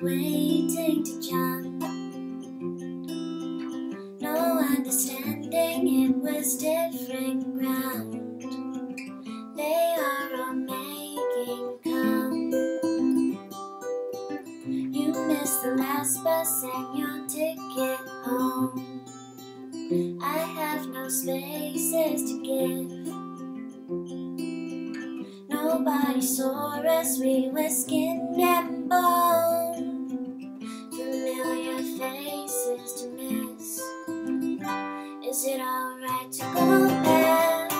waiting to jump. No understanding, it was different ground. Spaces to give. Nobody saw us, we were skin and bone. Familiar faces to miss. Is it alright to go back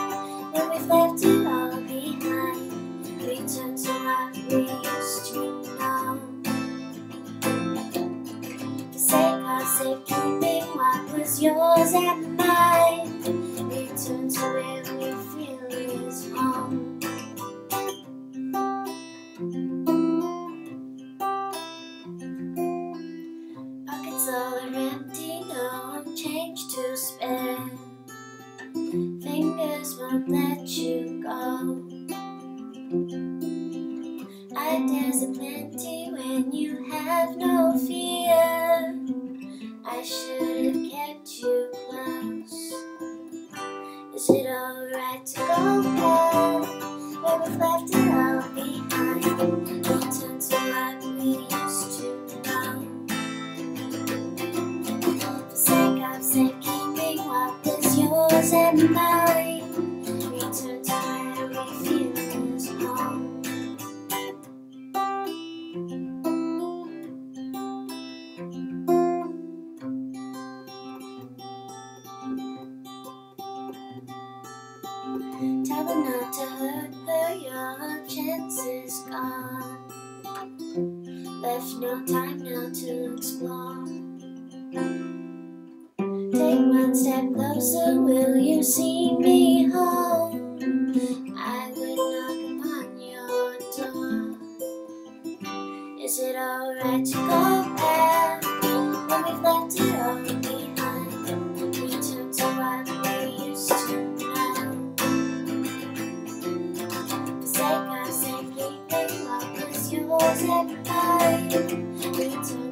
when we've left it all behind? Return to what we used to know. For sake of safekeeping what was yours and mine. All are empty, no change to spare. Fingers won't let you go. Ideas are plenty when you have no fear. I should have kept you close. Is it alright to go back we've left it all behind? Tell them not to hurt her, your chance is gone. Left no time now to explore. Take one step closer, will you see me home? I would knock upon your door. Is it alright to sake of